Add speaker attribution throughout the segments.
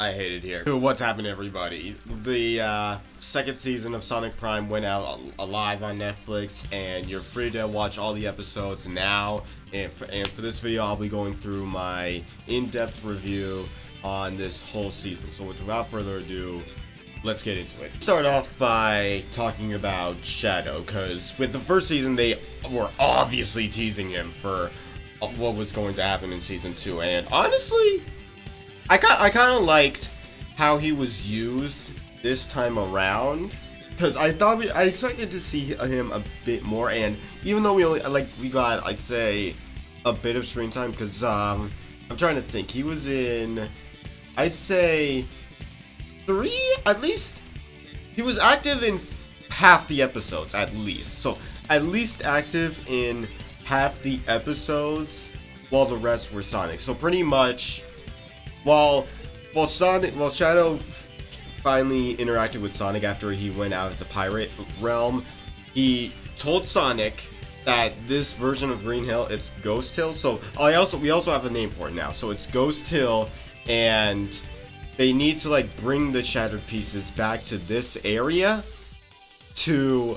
Speaker 1: I hate it here. What's happened, everybody? The uh, second season of Sonic Prime went out alive on Netflix, and you're free to watch all the episodes now. And for, and for this video, I'll be going through my in-depth review on this whole season. So without further ado, let's get into it. Start off by talking about Shadow, because with the first season, they were obviously teasing him for what was going to happen in season two, and honestly, I kind I kind of liked how he was used this time around because I thought we, I expected to see him a bit more, and even though we only like we got I'd say a bit of screen time because um I'm trying to think he was in I'd say three at least? He was active in half the episodes at least. So at least active in half the episodes while the rest were Sonic. So pretty much while while Sonic while Shadow finally interacted with Sonic after he went out of the pirate realm, he told Sonic that this version of Green Hill it's Ghost Hill. So oh, I also we also have a name for it now. So it's Ghost Hill and they need to like bring the shattered pieces back to this area to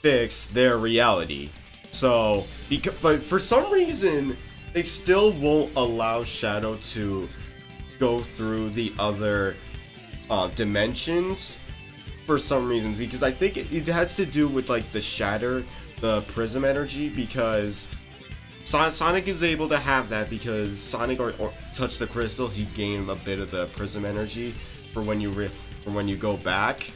Speaker 1: fix their reality. So because but for some reason they still won't allow Shadow to go through the other uh, dimensions for some reason because I think it, it, has to do with like the shatter, the prism energy because Sonic is able to have that because Sonic or, or touched the crystal, he gained a bit of the prism energy for when you for when you go back,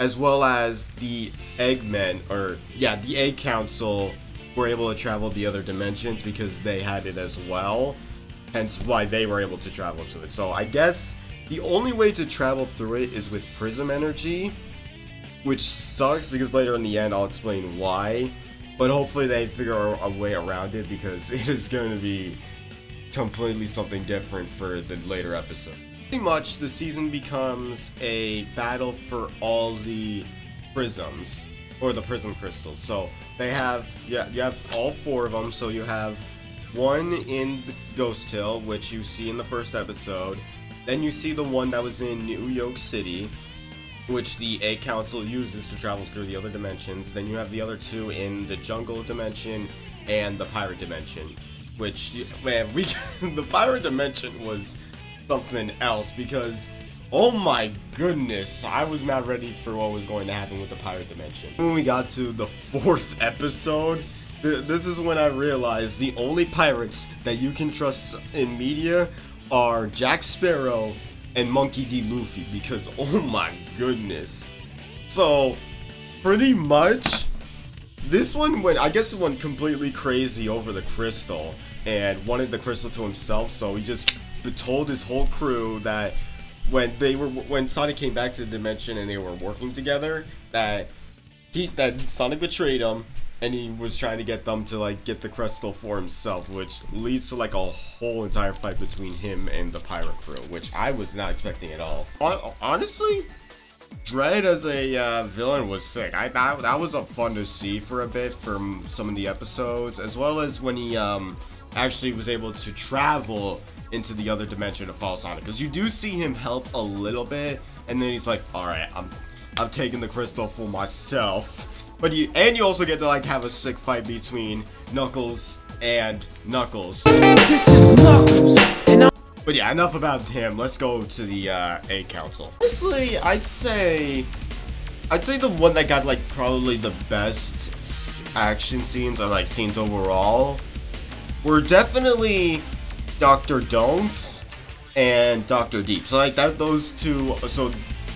Speaker 1: as well as the Eggmen or yeah the Egg Council were able to travel the other dimensions because they had it as well hence why they were able to travel to it. So I guess the only way to travel through it is with prism energy, which sucks because later in the end I'll explain why. But hopefully they figure a way around it because it is going to be completely something different for the later episode. Pretty much the season becomes a battle for all the prisms or the prism crystals. So they have yeah you have all four of them. So you have one in the Ghost Hill, which you see in the first episode. Then you see the one that was in New York City, which the Egg Council uses to travel through the other dimensions. Then you have the other two in the Jungle Dimension and the Pirate Dimension, which, man, we the Pirate Dimension was something else because Oh my goodness, I was not ready for what was going to happen with the Pirate Dimension. When we got to the fourth episode, this is when I realized the only pirates that you can trust in media are Jack Sparrow and Monkey D. Luffy because oh my goodness. So pretty much this one went I guess it went completely crazy over the crystal and wanted the crystal to himself so he just told his whole crew that when they were when Sonic came back to the dimension and they were working together that he that Sonic betrayed him and he was trying to get them to like get the crystal for himself which leads to like a whole entire fight between him and the pirate crew which i was not expecting at all honestly dread as a uh, villain was sick. I that, that was a fun to see for a bit from some of the episodes, as well as when he um, actually was able to travel into the other dimension of Fall Sonic. Because you do see him help a little bit, and then he's like, "All right, I'm I'm taking the crystal for myself." But you and you also get to like have a sick fight between Knuckles and Knuckles. This is Knuckles. but yeah, enough about him. Let's go to the uh, Egg Council. Honestly, I'd say, I'd say the one that got like probably the best action scenes or like scenes overall were definitely Doctor Don't and Doctor Deep. So like that, those two. So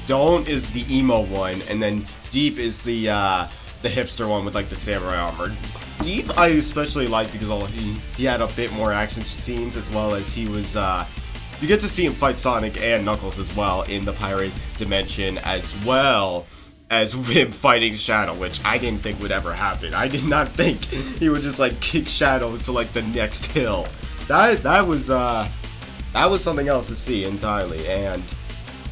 Speaker 1: Don't is the emo one, and then Deep is the uh, the hipster one with like the samurai armor. Deep I especially like because all he he had a bit more action scenes as well as he was uh you get to see him fight Sonic and Knuckles as well in the pirate dimension as well as him fighting Shadow, which I didn't think would ever happen. I did not think he would just like kick Shadow to like the next hill. That that was uh that was something else to see entirely and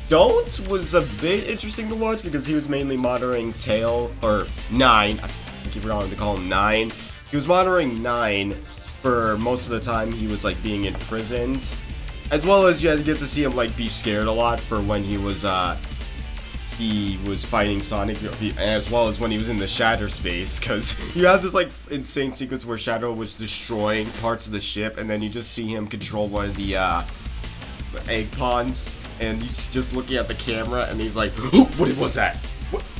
Speaker 1: don't was a bit interesting to watch because he was mainly monitoring Tail, or Nine, I keep forgetting to call him Nine. He was monitoring Nine for most of the time he was like being imprisoned as well as you get to see him like be scared a lot for when he was uh he was fighting Sonic, as well as when he was in the Shatter space, because you have this like insane sequence where Shadow was destroying parts of the ship, and then you just see him control one of the uh, egg pawns, and he's just looking at the camera, and he's like, "What was that?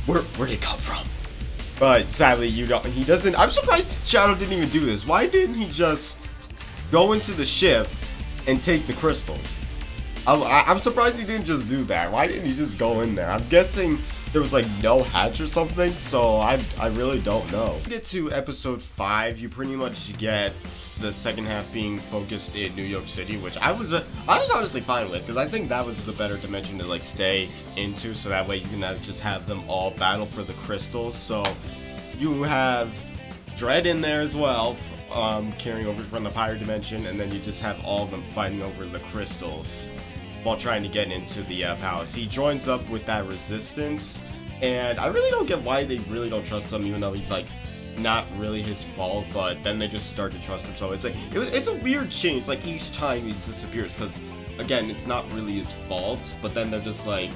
Speaker 1: Where where did it come from?" But sadly, you don't. He doesn't. I'm surprised Shadow didn't even do this. Why didn't he just go into the ship and take the crystals? I, am surprised he didn't just do that. Why didn't he just go in there? I'm guessing there was like no hatch or something, so I I really don't know. Get to episode five, you pretty much get the second half being focused in New York City, which I was uh, I was honestly fine with because I think that was the better dimension to like stay into, so that way you can just have them all battle for the crystals. So you have Dread in there as well, um, carrying over from the Pirate dimension, and then you just have all of them fighting over the crystals while trying to get into the uh, palace. He joins up with that resistance, and I really don't get why they really don't trust him, even though he's like not really his fault, but then they just start to trust him. So it's like it, it's a weird change. Like each time he disappears, because again, it's not really his fault, but then they're just like,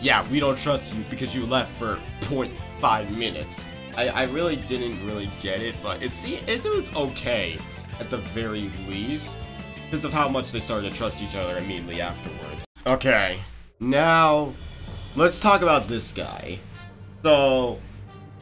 Speaker 1: yeah, we don't trust you because you left for 0.5 minutes. I, I really didn't really get it, but it's it was okay at the very least because of how much they started to trust each other immediately afterwards. Okay, now let's talk about this guy. So,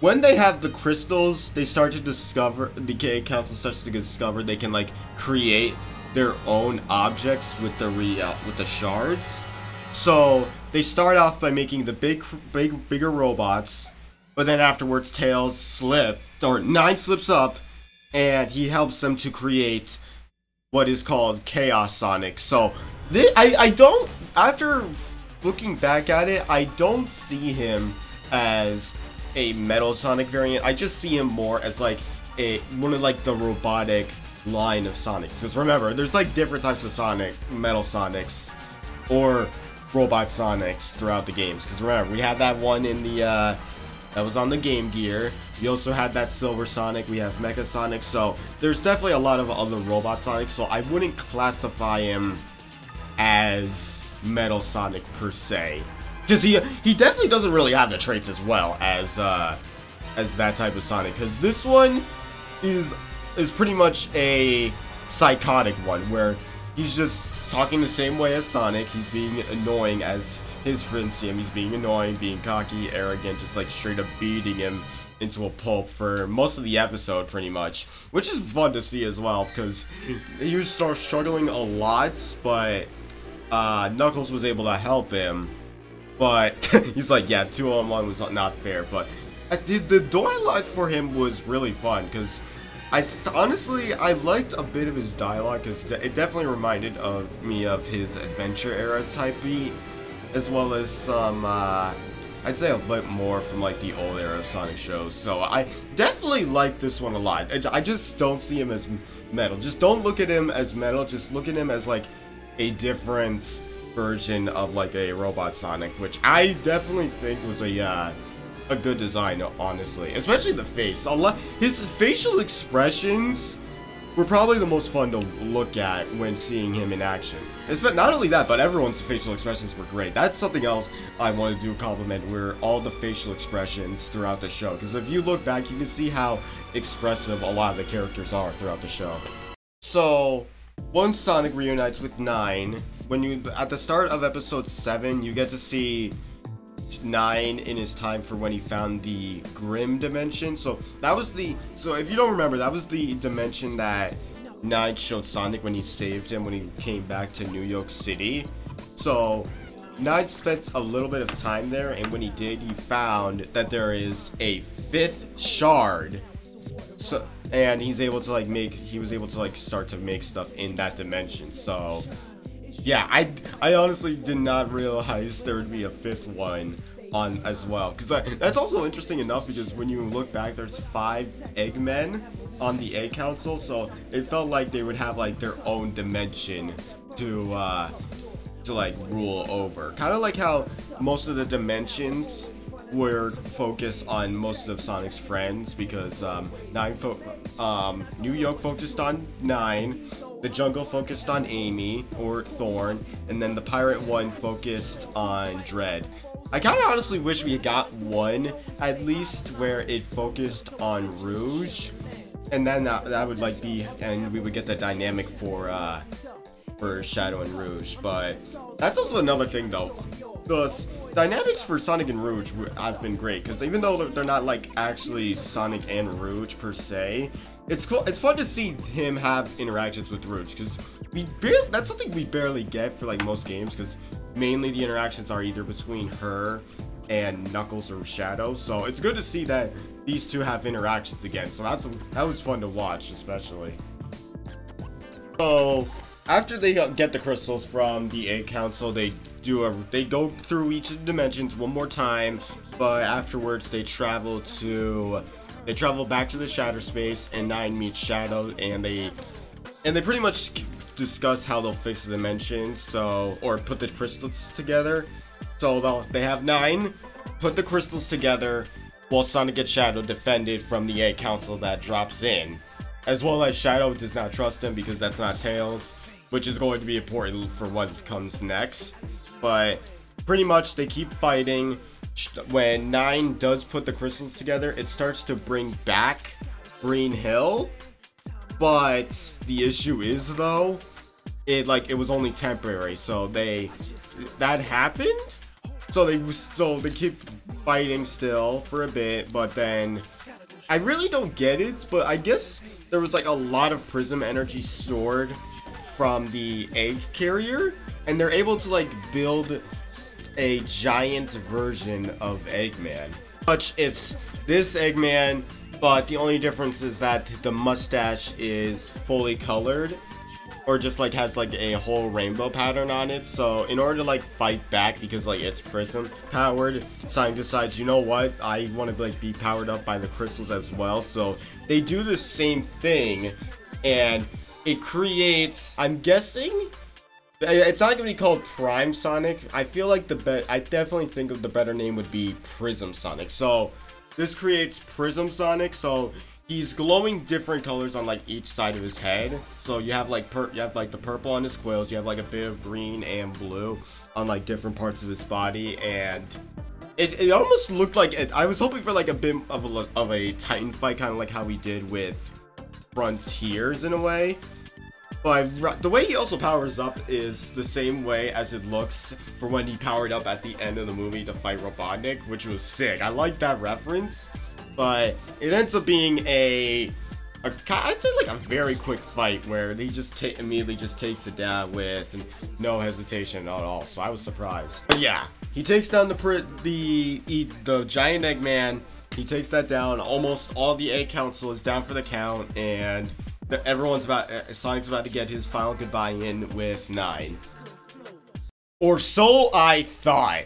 Speaker 1: when they have the crystals, they start to discover, the Council starts to discover they can like create their own objects with the re, uh, with the shards. So they start off by making the big, big, bigger robots, but then afterwards Tails slips, or Nine slips up, and he helps them to create what is called Chaos Sonic. So, this, I, I don't, after looking back at it, I don't see him as a Metal Sonic variant. I just see him more as like a, one of like the robotic line of Sonics. Because remember, there's like different types of Sonic, Metal Sonics, or Robot Sonics throughout the games. Because remember, we had that one in the, uh, that was on the Game Gear. We also had that Silver Sonic. We have Mecha Sonic. So there's definitely a lot of other Robot Sonics. So I wouldn't classify him as Metal Sonic per se. Because he, he definitely doesn't really have the traits as well as uh, as that type of Sonic. Because this one is is pretty much a psychotic one where he's just talking the same way as Sonic. He's being annoying as his friends see him. He's being annoying, being cocky, arrogant, just like straight up beating him into a pulp for most of the episode, pretty much. Which is fun to see as well, because he was struggling a lot, but uh, Knuckles was able to help him. But he's like, yeah, 2 on 1 was not fair, but the, the dialogue for him was really fun, because I honestly I liked a bit of his dialogue because it definitely reminded of me of his adventure era type beat as well as some, uh, I'd say a bit more from like the old era of Sonic shows. So I definitely like this one a lot. I just don't see him as metal. Just don't look at him as metal. Just look at him as like a different version of like a robot Sonic, which I definitely think was a uh, a good design, honestly. Especially the face. A lot his facial expressions were probably the most fun to look at when seeing him in action. But not only that, but everyone's facial expressions were great. That's something else I wanted to do a compliment were all the facial expressions throughout the show. Because if you look back, you can see how expressive a lot of the characters are throughout the show. So, once Sonic reunites with Nine, when you at the start of episode 7, you get to see nine in his time for when he found the Grim dimension. So that was the so if you don't remember, that was the dimension that Nine showed Sonic when he saved him when he came back to New York City. So Nine spent a little bit of time there, and when he did, he found that there is a fifth shard. So and he's able to like make he was able to like start to make stuff in that dimension. So yeah, I I honestly did not realize there would be a fifth one on as well because that's also interesting enough because when you look back there's five eggmen on the Egg council so it felt like they would have like their own dimension to uh to like rule over kind of like how most of the dimensions were focused on most of sonic's friends because um nine fo- um new york focused on nine The jungle focused on Amy or Thorn, and then the pirate one focused on Dread. I kind of honestly wish we got one at least where it focused on Rouge, and then that, that would like be, and we would get the dynamic for uh, for Shadow and Rouge. But that's also another thing though. The dynamics for Sonic and Rouge have been great because even though they're not like actually Sonic and Rouge per se, it's cool. It's fun to see him have interactions with Rouge because we barely, that's something we barely get for like most games because mainly the interactions are either between her and Knuckles or Shadow. So it's good to see that these two have interactions again. So that's that was fun to watch, especially. So after they get the crystals from the Egg Council, they do a they go through each of the dimensions one more time, but afterwards they travel to they travel back to the Shatter Space, and Nine meets Shadow, and they and they pretty much discuss how they'll fix the dimensions, so or put the crystals together. So they have Nine put the crystals together, while Sonic and Shadow defended from the Egg Council that drops in, as well as Shadow does not trust him because that's not Tails which is going to be important for what comes next. But pretty much they keep fighting. When Nine does put the crystals together, it starts to bring back Green Hill. But the issue is though, it like it was only temporary. So they that happened. So they so they keep fighting still for a bit, but then I really don't get it. But I guess there was like a lot of prism energy stored from the egg carrier and they're able to like build a giant version of Eggman. But it's this Eggman, but the only difference is that the mustache is fully colored or just like has like a whole rainbow pattern on it. So in order to like fight back because like it's prism powered, Sonic decides, you know what, I want to like be powered up by the crystals as well. So they do the same thing and it creates, I'm guessing, it's not gonna be called Prime Sonic. I feel like the bet, I definitely think of the better name would be Prism Sonic. So this creates Prism Sonic. So he's glowing different colors on like each side of his head. So you have like per, you have like the purple on his quills. You have like a bit of green and blue on like different parts of his body, and it, it almost looked like it, I was hoping for like a bit of a of a Titan fight, kind of like how we did with Frontiers in a way. But the way he also powers up is the same way as it looks for when he powered up at the end of the movie to fight Robotnik, which was sick. I like that reference, but it ends up being a, a I'd say like a very quick fight where he just immediately just takes it down with no hesitation at all. So I was surprised. But yeah, he takes down the the the giant Eggman. He takes that down. Almost all the egg council is down for the count, and everyone's about uh, Sonic's about to get his final goodbye in with nine. Or so I thought.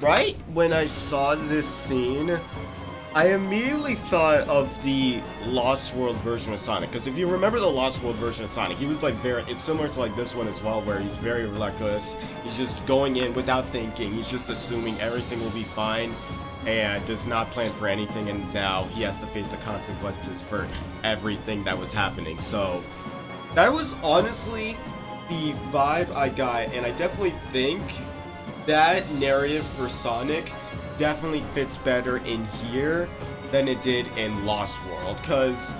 Speaker 1: Right when I saw this scene, I immediately thought of the Lost World version of Sonic. Because if you remember the Lost World version of Sonic, he was like very, it's similar to like this one as well, where he's very reckless. He's just going in without thinking. He's just assuming everything will be fine and does not plan for anything and now he has to face the consequences for everything that was happening. So that was honestly the vibe I got and I definitely think that narrative for Sonic definitely fits better in here than it did in Lost World because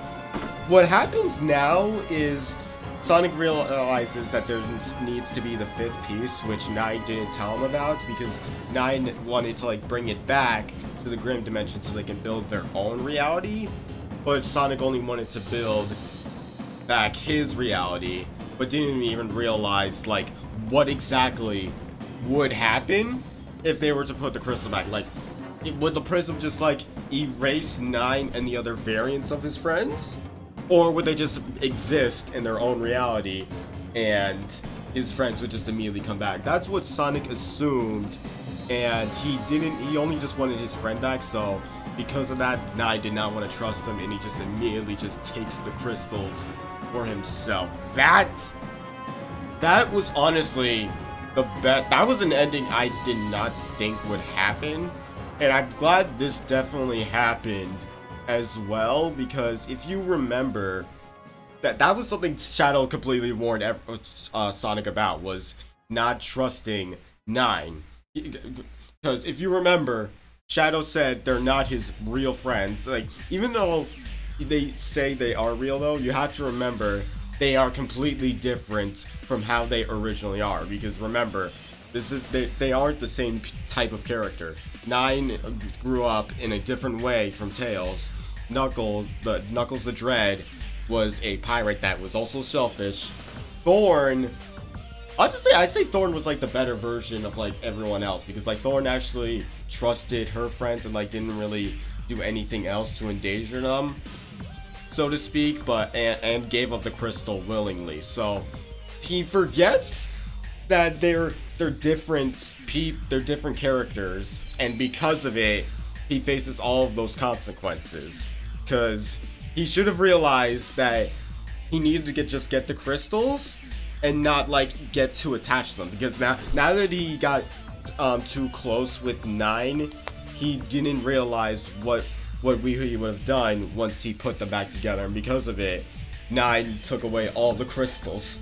Speaker 1: what happens now is Sonic realizes that there needs to be the fifth piece, which Nine didn't tell him about because Nine wanted to like bring it back to the Grim Dimension so they can build their own reality, but Sonic only wanted to build back his reality, but didn't even realize like what exactly would happen if they were to put the crystal back. Like, would the prism just like erase Nine and the other variants of his friends? Or would they just exist in their own reality and his friends would just immediately come back? That's what Sonic assumed and he didn't, he only just wanted his friend back, so because of that, Nine did not want to trust him and he just immediately just takes the crystals for himself. That, that was honestly the best, that was an ending I did not think would happen. And I'm glad this definitely happened as well because if you remember that that was something Shadow completely warned uh, Sonic about was not trusting Nine. Because if you remember, Shadow said they're not his real friends. Like even though they say they are real though, you have to remember they are completely different from how they originally are. Because remember, this is they, they aren't the same type of character. Nine grew up in a different way from Tails. Knuckles, the Knuckles the Dread, was a pirate that was also selfish. Thorn, I'll just say I'd say Thorn was like the better version of like everyone else because like Thorn actually trusted her friends and like didn't really do anything else to endanger them, so to speak. But and, and gave up the crystal willingly. So he forgets that they're they're different peep they're different characters and because of it he faces all of those consequences because he should have realized that he needed to get just get the crystals and not like get too attached to them because now now that he got um, too close with nine he didn't realize what what we he would have done once he put them back together and because of it nine took away all the crystals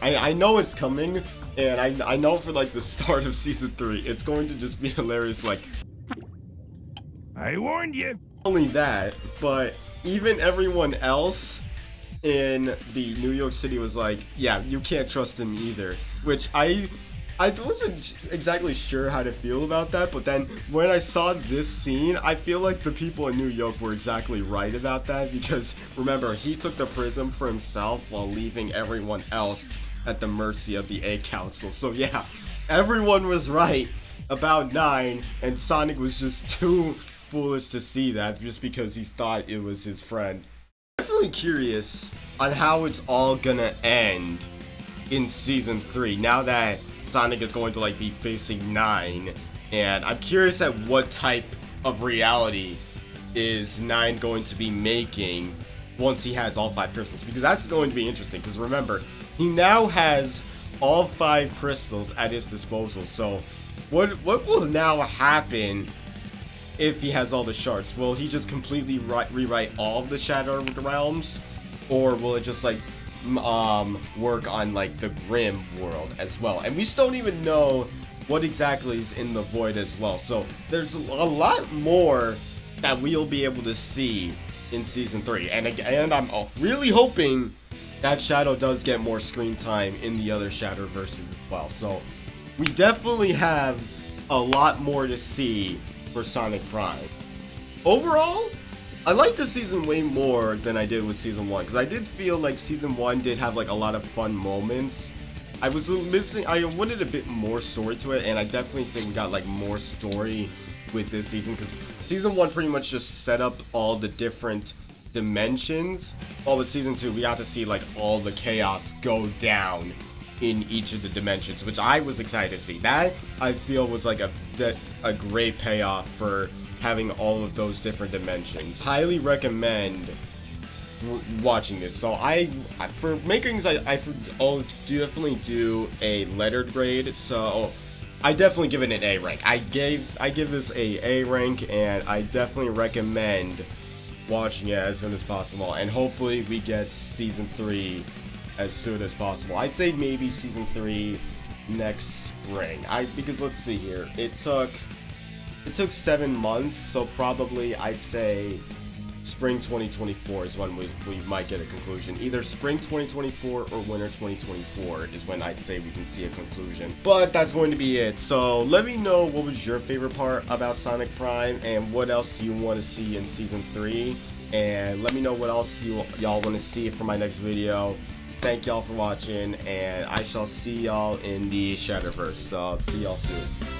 Speaker 1: I, I know it's coming, and I, I know for like the start of season three, it's going to just be hilarious. Like,
Speaker 2: I warned you.
Speaker 1: Only that, but even everyone else in the New York City was like, yeah, you can't trust him either. Which I I wasn't exactly sure how to feel about that, but then when I saw this scene, I feel like the people in New York were exactly right about that because remember, he took the prism for himself while leaving everyone else at the mercy of the Egg Council. So yeah, everyone was right about 9, and Sonic was just too foolish to see that just because he thought it was his friend. Definitely curious on how it's all gonna end in Season 3, now that Sonic is going to like be facing 9, and I'm curious at what type of reality is 9 going to be making once he has all 5 crystals, because that's going to be interesting, because remember, he now has all five crystals at his disposal. So, what what will now happen if he has all the shards? Will he just completely rewrite all of the Shadow Realms, or will it just like um, work on like the Grim world as well? And we still don't even know what exactly is in the Void as well. So there's a lot more that we'll be able to see in season three. And and I'm really hoping that Shadow does get more screen time in the other Shatterverses as well. So we definitely have a lot more to see for Sonic Prime. Overall, I like the season way more than I did with season one because I did feel like season one did have like a lot of fun moments. I was missing, I wanted a bit more story to it, and I definitely think we got like more story with this season because season one pretty much just set up all the different dimensions. Well, with season two, we got to see like all the chaos go down in each of the dimensions, which I was excited to see. That I feel was like a a great payoff for having all of those different dimensions. Highly recommend watching this. So I, for makings, I, I I'll oh, definitely do a lettered grade. So I definitely give it an A rank. I gave I give this a A rank, and I definitely recommend watching it as soon as possible. And hopefully we get season 3 as soon as possible. I'd say maybe season 3 next spring. I Because let's see here. It took... It took seven months, so probably I'd say spring 2024 is when we, we might get a conclusion. Either spring 2024 or winter 2024 is when I'd say we can see a conclusion. But that's going to be it. So let me know what was your favorite part about Sonic Prime and what else do you want to see in Season 3. And let me know what else you y'all want to see for my next video. Thank y'all for watching and I shall see y'all in the Shatterverse. So see y'all soon.